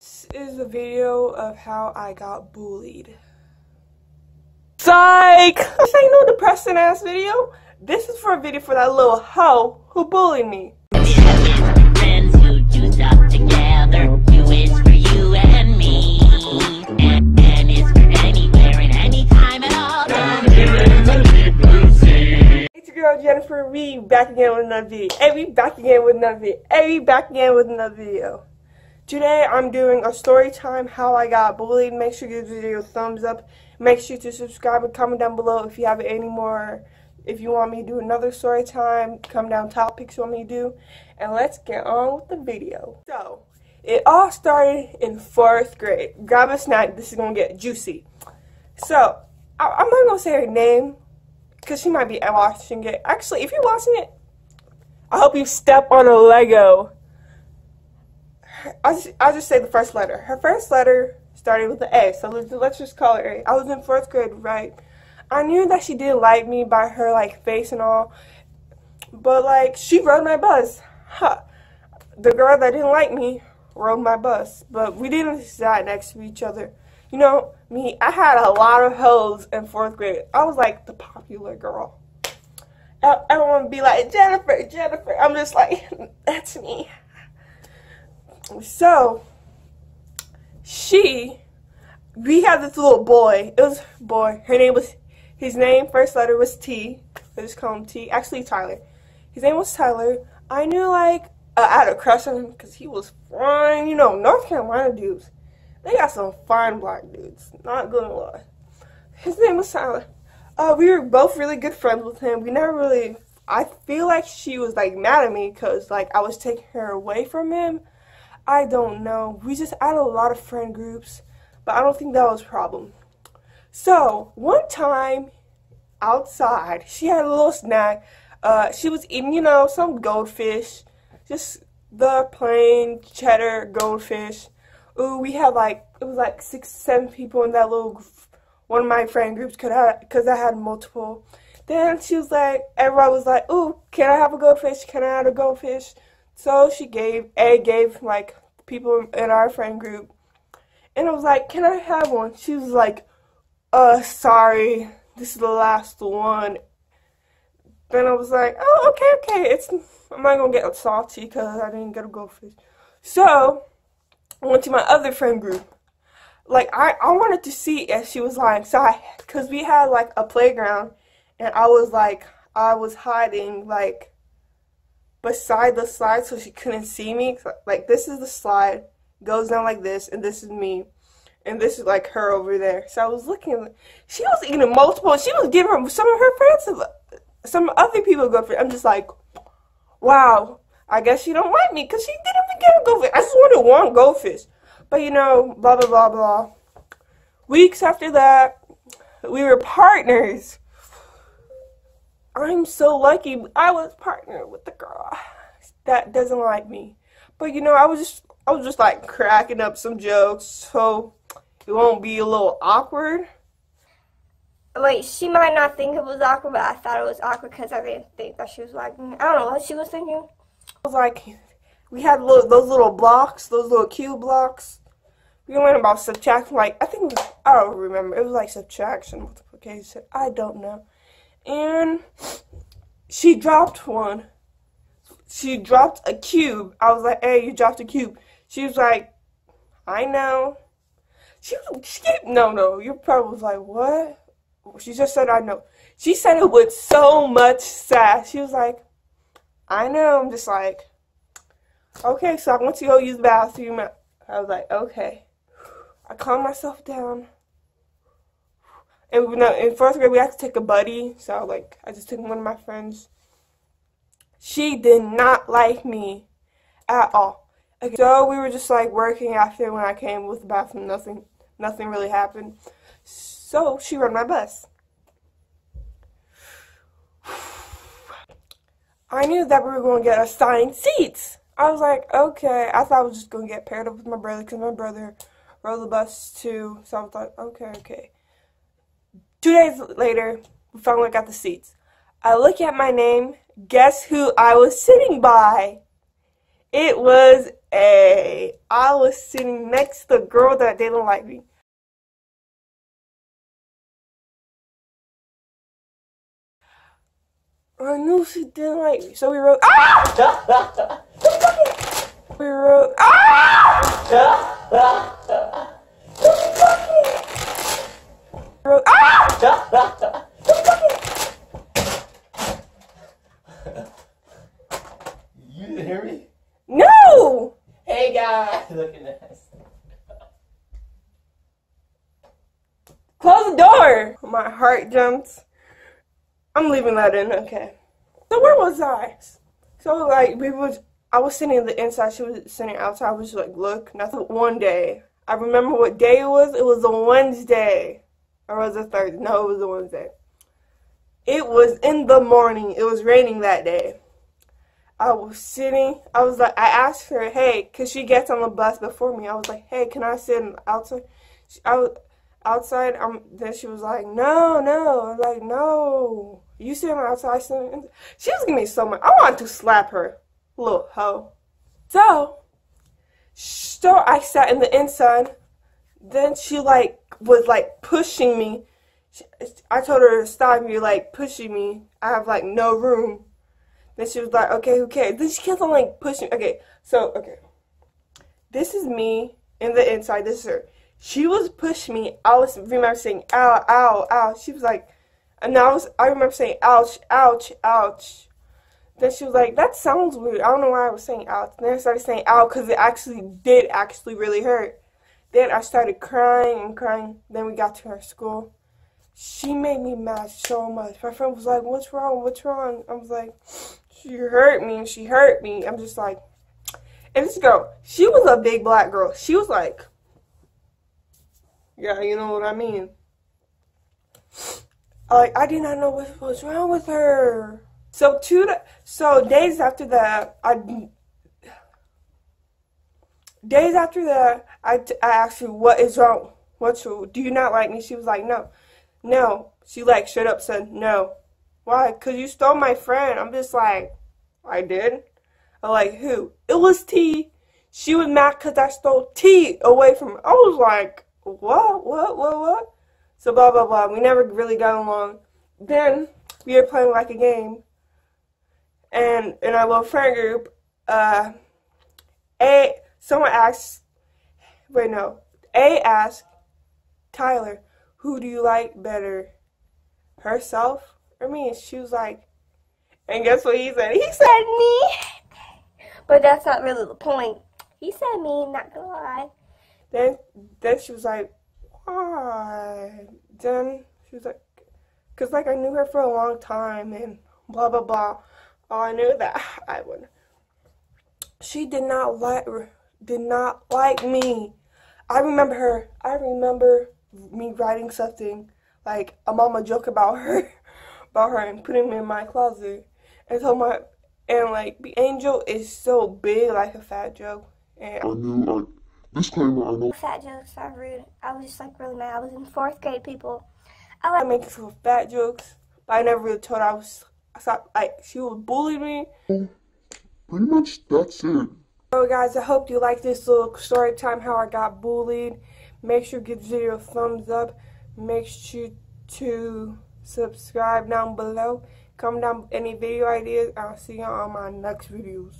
This is a video of how I got bullied. Psych! This ain't no depressing ass video. This is for a video for that little hoe who bullied me. and. And, and and girl Jennifer. We back again with another video. Hey, we back again with another video. Hey, we back again with another video. Today I'm doing a story time how I got bullied. Make sure you give the video a thumbs up. Make sure to subscribe and comment down below if you have any more. If you want me to do another story time, come down topics you want me to do. And let's get on with the video. So, it all started in fourth grade. Grab a snack. This is going to get juicy. So, I, I'm not going to say her name because she might be watching it. Actually, if you're watching it, I hope you step on a Lego. I'll just, I'll just say the first letter. Her first letter started with an A, so let's, just call her A. I was in fourth grade, right? I knew that she didn't like me by her like face and all, but like she rode my bus. Huh. The girl that didn't like me rode my bus, but we didn't sit next to each other. You know, me, I had a lot of hoes in fourth grade. I was like the popular girl. Want to be like Jennifer, Jennifer. I'm just like, that's me. So, she, we had this little boy. It was boy. Her name was, his name, first letter was T. I just call him T. Actually, Tyler. His name was Tyler. I knew, like, uh, I had a crush on him because he was fine. You know, North Carolina dudes, they got some fine black dudes. Not gonna lie. His name was Tyler. Uh, we were both really good friends with him. We never really. I feel like she was like mad at me because like I was taking her away from him. I don't know. We just had a lot of friend groups, but I don't think that was a problem. So one time outside, she had a little snack. Uh, she was eating, you know, some goldfish, just the plain cheddar goldfish. Ooh, we had like it was like six, seven people in that little one of my friend groups because I had multiple. Then she was like, everybody was like, "Ooh, can I have a goldfish? Can I have a goldfish?" So she gave A gave like people in our friend group, and I was like, "Can I have one?" She was like, "Uh, sorry, this is the last one." Then I was like, "Oh, okay, okay. It's I'm not gonna get salty because I didn't get a goldfish." So I went to my other friend group. Like I, I wanted to see if she was lying. So I, cause we had like a playground, and I was like, I was hiding like beside the slide so she couldn't see me. Like this is the slide, goes down like this, and this is me, and this is like her over there. So I was looking. She was eating multiple. She was giving some of her friends, uh, some other people go for. I'm just like, wow. I guess she don't like me because she didn't even get a goldfish. I just wanted one goldfish. But you know, blah, blah, blah, blah. Weeks after that, we were partners. I'm so lucky I was partnered with the girl that doesn't like me. But you know, I was just I was just like cracking up some jokes so it won't be a little awkward. Like, she might not think it was awkward, but I thought it was awkward because I didn't think that she was like me. I don't know what she was thinking. I was like, we had little, those little blocks, those little cube blocks. We learned about subtraction, like, I think, I don't remember. It was like subtraction, multiplication. I don't know. And she dropped one. She dropped a cube. I was like, hey, you dropped a cube. She was like, I know. She, she no, no. You probably was like, what? She just said, I know. She said it with so much sass. She was like, I know. I'm just like, okay, so I want to go use the bathroom. I was like, okay. I calmed myself down. We know, in first grade, we had to take a buddy. So, like, I just took one of my friends. She did not like me at all. Okay, so we were just like working after when I came with the bathroom. Nothing, nothing really happened. So she rode my bus. I knew that we were going to get assigned seats. I was like, okay. I thought I was just going to get paired up with my brother because my brother rode the bus too. So I was like, okay, okay. Two days later, we finally got the seats. I look at my name. Guess who I was sitting by? It was A. I was sitting next to the girl that didn't like me. I knew she didn't like me, so we wrote. Ah! we wrote. Ah! wrote. Ah! You didn't hear me? No! Hey guys! Look at this. Close the door! My heart jumps. I'm leaving that in, okay. So where was I? So like we was I was sitting in the inside, she was sitting outside, I was like, look, nothing one day. I remember what day it was. It was a Wednesday. Or was it Thursday? No, it was a Wednesday. It was in the morning. It was raining that day. I was sitting. I was like, I asked her, hey, cause she gets on the bus before me. I was like, hey, can I sit outside? She, I was outside. Um, then she was like, no, no. I was like, no. You sitting outside? Sitting she was giving me so much. I wanted to slap her, little hoe. So, so I sat in the inside. Then she like was like pushing me. She, I told her to stop. You like pushing me. I have like no room. Then she was like, okay, who cares? Then she kept on like pushing. Okay, so okay, this is me in the inside. This is her. She was pushing me. I was remember saying ow, ow, ow. She was like, and I was I remember saying ouch, ouch, ouch. Then she was like, that sounds weird. I don't know why I was saying ouch. Then I started saying ow because it actually did actually really hurt. Then I started crying and crying. Then we got to her school. She made me mad so much. My friend was like, what's wrong? What's wrong? I was like, she hurt me. She hurt me. I'm just like, and this girl, she was a big black girl. She was like, yeah, you know what I mean. Like, I did not know what was wrong with her. So two, so days after that, I days after that, I, I asked her, what is wrong? What's wrong? Do you not like me? She was like, no. No. She like straight up said, no. Why? Because you stole my friend. I'm just like, I did? I'm like, who? It was T. She was mad because I stole T away from her. I was like, what? What? What? What? So blah, blah, blah. We never really got along. Then we were playing like a game. And in our little friend group, uh, A, someone asked, wait, no, A asked Tyler, who do you like better, herself or me? And she was like, and guess what he said? He said, me. But that's not really the point. He said me, not gonna lie. then, then she was like, why? Then she was like, because like I knew her for a long time and blah, blah, blah. Oh, I knew that I would. She did not like, did not like me. I remember her. I remember me writing something like a mama joke about her, about her, and putting me in my closet. And so my and like the angel is so big, like a fat joke. And I knew I disclaimer I know Fat jokes are rude. I was just like really mad. I was in fourth grade, people. I I like make some fat jokes, but I never really told her I was. I thought like she would bully me. pretty much that's it. So guys, I hope you like this little story time how I got bullied. Make sure to give this video a thumbs up. Make sure to subscribe down below. Comment down any video ideas. I'll see you on my next videos.